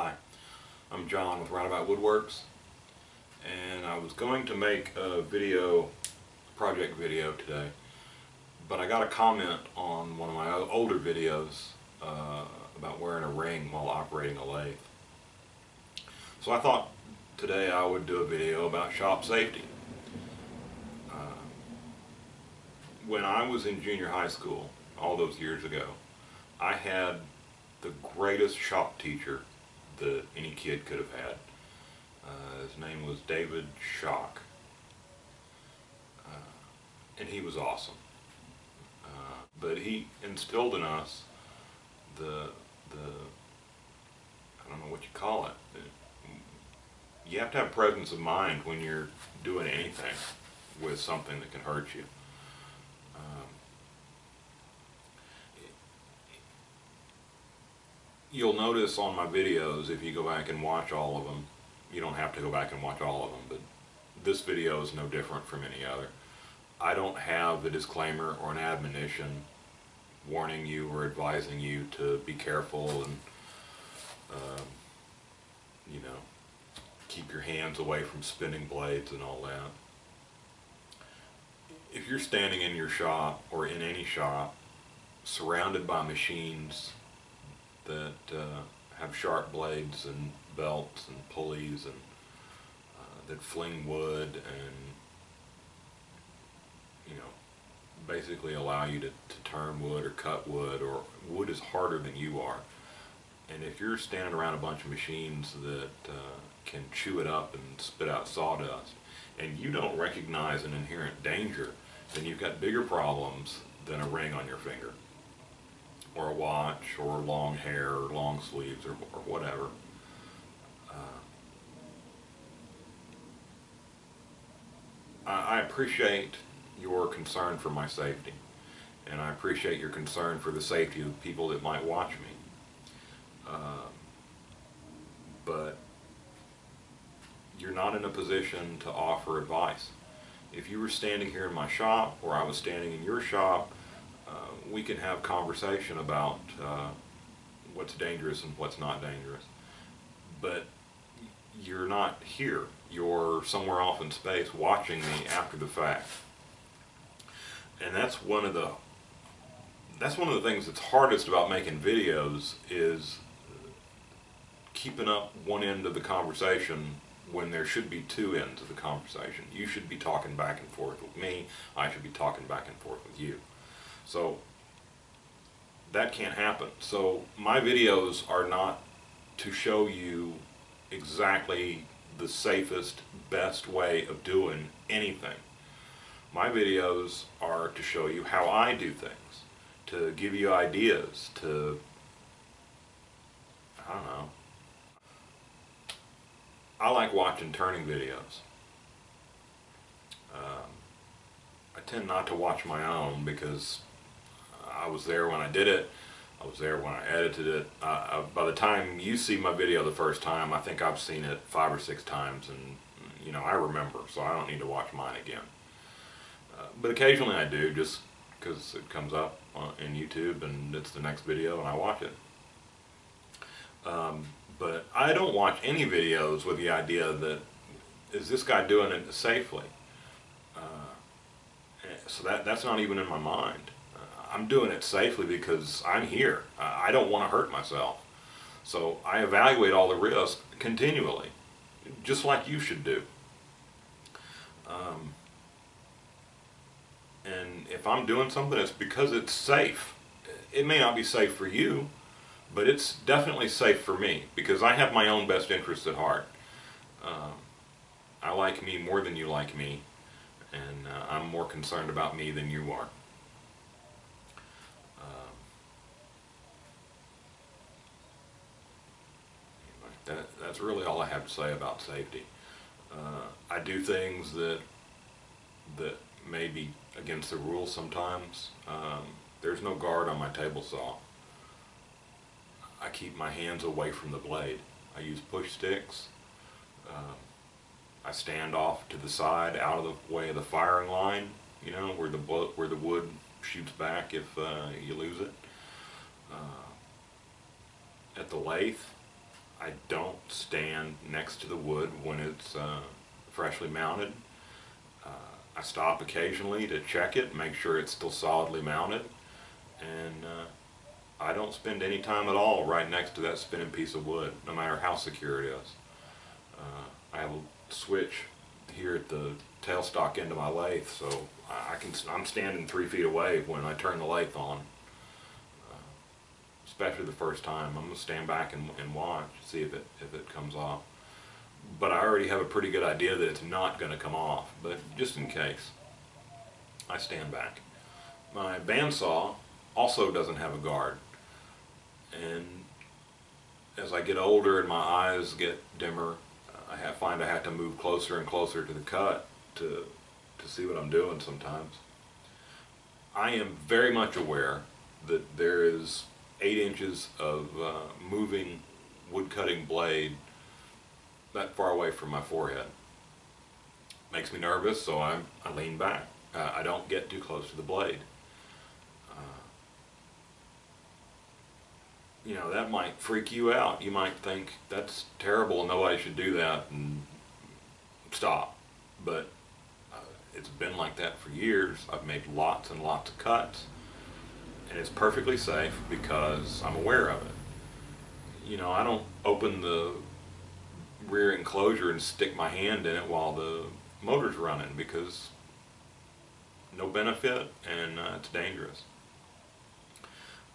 Hi, I'm John with Roundabout Woodworks and I was going to make a video, project video today, but I got a comment on one of my older videos uh, about wearing a ring while operating a lathe. So I thought today I would do a video about shop safety. Uh, When I was in junior high school, all those years ago, I had the greatest shop teacher that any kid could have had. Uh, his name was David Shock. Uh, and he was awesome. Uh, but he instilled in us the, the, I don't know what you call it. You have to have presence of mind when you're doing anything with something that can hurt you. You'll notice on my videos, if you go back and watch all of them, you don't have to go back and watch all of them, but this video is no different from any other. I don't have a disclaimer or an admonition warning you or advising you to be careful and, um, you know, keep your hands away from spinning blades and all that. If you're standing in your shop or in any shop, surrounded by machines that uh, have sharp blades and belts and pulleys and uh, that fling wood and you know basically allow you to, to turn wood or cut wood or wood is harder than you are. And if you're standing around a bunch of machines that uh, can chew it up and spit out sawdust and you don't recognize an inherent danger then you've got bigger problems than a ring on your finger or a watch or long hair or long sleeves or, or whatever. Uh, I, I appreciate your concern for my safety and I appreciate your concern for the safety of people that might watch me. Uh, but you're not in a position to offer advice. If you were standing here in my shop or I was standing in your shop we can have conversation about uh, what's dangerous and what's not dangerous. But you're not here. You're somewhere off in space watching me after the fact. And that's one of the that's one of the things that's hardest about making videos is keeping up one end of the conversation when there should be two ends of the conversation. You should be talking back and forth with me. I should be talking back and forth with you. So that can't happen. So my videos are not to show you exactly the safest, best way of doing anything. My videos are to show you how I do things, to give you ideas, to, I don't know. I like watching turning videos. Um, I tend not to watch my own because I was there when I did it. I was there when I edited it. Uh, by the time you see my video the first time, I think I've seen it five or six times, and you know I remember, so I don't need to watch mine again. Uh, but occasionally I do, just because it comes up on, in YouTube and it's the next video, and I watch it. Um, but I don't watch any videos with the idea that is this guy doing it safely. Uh, so that that's not even in my mind. I'm doing it safely because I'm here. I don't want to hurt myself. So I evaluate all the risks continually, just like you should do. Um, and if I'm doing something, it's because it's safe. It may not be safe for you, but it's definitely safe for me because I have my own best interests at heart. Um, I like me more than you like me, and uh, I'm more concerned about me than you are. that, that's really all I have to say about safety. Uh, I do things that that may be against the rules sometimes. Um, there's no guard on my table saw. I keep my hands away from the blade. I use push sticks. Um, I stand off to the side, out of the way of the firing line. You know where the where the wood shoots back if uh, you lose it. Uh, at the lathe, I don't stand next to the wood when it's uh, freshly mounted. Uh, I stop occasionally to check it, make sure it's still solidly mounted, and uh, I don't spend any time at all right next to that spinning piece of wood, no matter how secure it is. Uh, I have a switch here at the tailstock end of my lathe, so I can, I'm standing three feet away when I turn the lathe on. Especially the first time, I'm gonna stand back and, and watch, see if it, if it comes off. But I already have a pretty good idea that it's not gonna come off, but just in case, I stand back. My bandsaw also doesn't have a guard. And as I get older and my eyes get dimmer, I have, find I have to move closer and closer to the cut to, to see what I'm doing sometimes. I am very much aware that there is eight inches of uh, moving wood cutting blade that far away from my forehead. Makes me nervous, so I, I lean back. Uh, I don't get too close to the blade. Uh, you know, that might freak you out. You might think that's terrible and nobody should do that and stop. But uh, it's been like that for years. I've made lots and lots of cuts. And it's perfectly safe because I'm aware of it. You know, I don't open the rear enclosure and stick my hand in it while the motor's running because no benefit and uh, it's dangerous.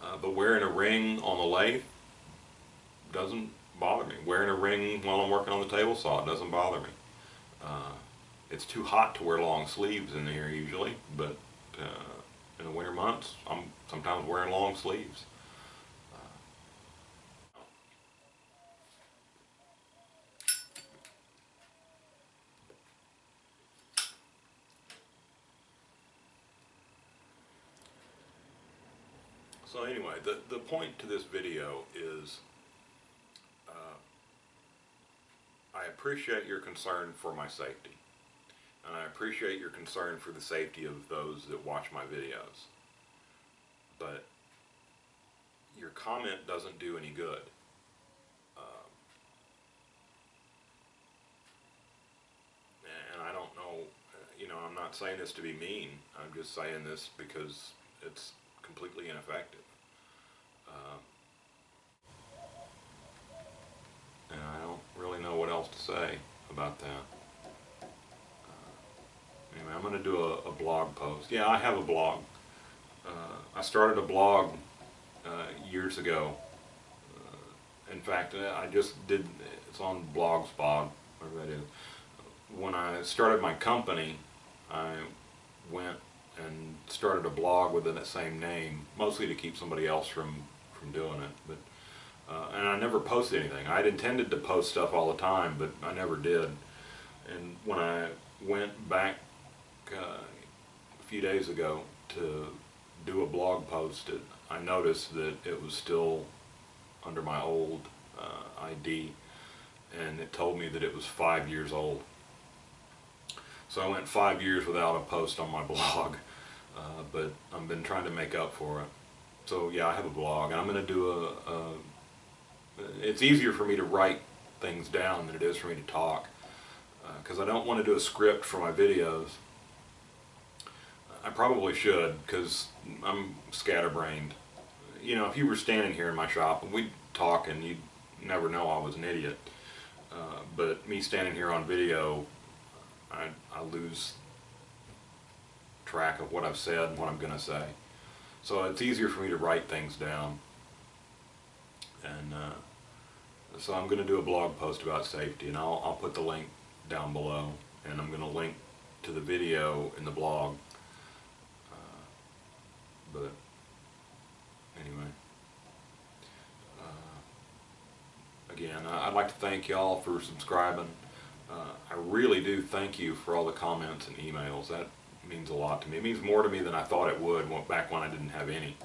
Uh, but wearing a ring on the lathe doesn't bother me. Wearing a ring while I'm working on the table saw doesn't bother me. Uh, it's too hot to wear long sleeves in here usually, but uh, in the winter months, I'm sometimes wearing long sleeves. So anyway, the, the point to this video is uh, I appreciate your concern for my safety. And I appreciate your concern for the safety of those that watch my videos. But your comment doesn't do any good. Um, and I don't know, uh, you know, I'm not saying this to be mean. I'm just saying this because it's completely ineffective. Um, and I don't really know what else to say about that. Going to do a, a, blog post. Yeah, I have a blog. Uh, I started a blog uh, years ago. Uh, in fact, uh, I just did, it's on Blogspot, whatever that is. When I started my company, I went and started a blog with the same name, mostly to keep somebody else from, from doing it. But uh, and I never posted anything. I'd intended to post stuff all the time, but I never did. And when I went back uh, a few days ago to do a blog post, it, I noticed that it was still under my old uh, ID, and it told me that it was five years old. So I went five years without a post on my blog, uh, but I've been trying to make up for it. So yeah, I have a blog, and I'm going to do a, a, It's easier for me to write things down than it is for me to talk, because uh, I don't want to do a script for my videos. I probably should, because I'm scatterbrained. You know, if you were standing here in my shop and we'd talk and you'd never know I was an idiot. Uh, but me standing here on video, I, I lose track of what I've said and what I'm going to say. So it's easier for me to write things down. And uh, so I'm going to do a blog post about safety and I'll, I'll put the link down below and I'm going to link to the video in the blog. Uh, but anyway. Uh, again, I'd like to thank y'all for subscribing. Uh, I really do thank you for all the comments and emails. That means a lot to me. It means more to me than I thought it would back when I didn't have any.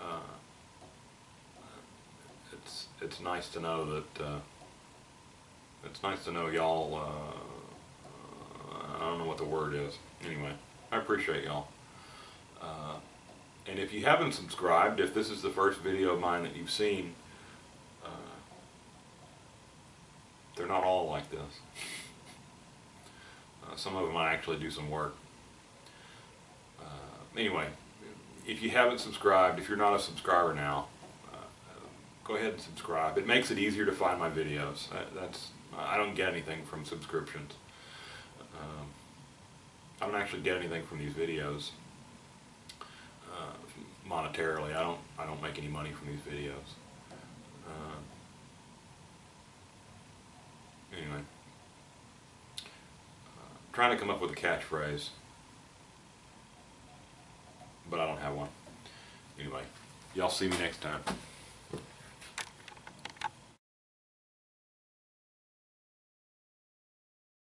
Uh, it's it's nice to know that uh, it's nice to know y'all. Uh, I don't know what the word is. Anyway, I appreciate y'all. Uh, and if you haven't subscribed, if this is the first video of mine that you've seen, uh, they're not all like this. Uh, some of them I actually do some work. Uh, anyway, if you haven't subscribed, if you're not a subscriber now, uh, go ahead and subscribe. It makes it easier to find my videos. That- That's I don't get anything from subscriptions. Um, I don't actually get anything from these videos uh, monetarily. I don't I don't make any money from these videos. Uh, anyway, uh, trying to come up with a catchphrase, but I don't have one. Anyway, y'all see me next time.